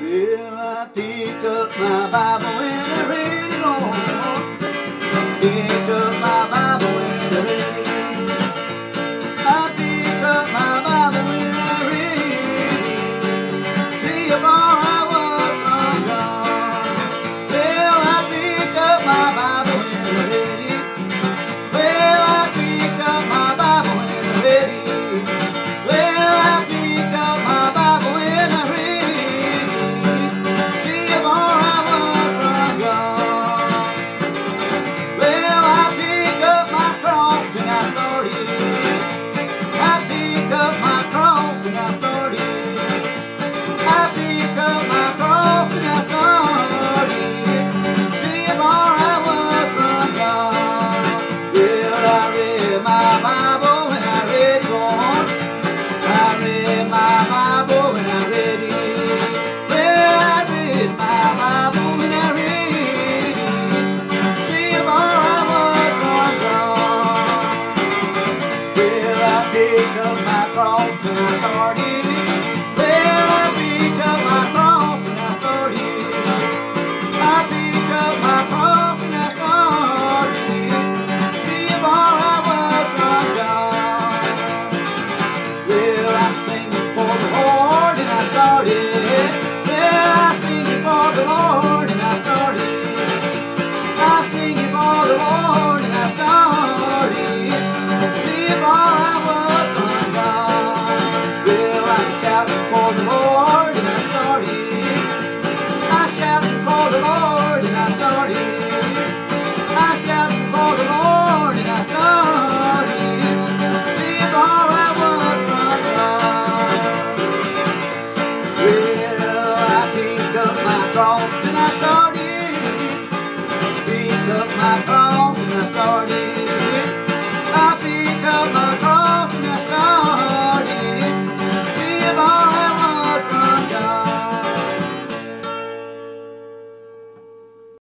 Well, I pick up my Bible I pick up my phone, put on my body, pick up my body.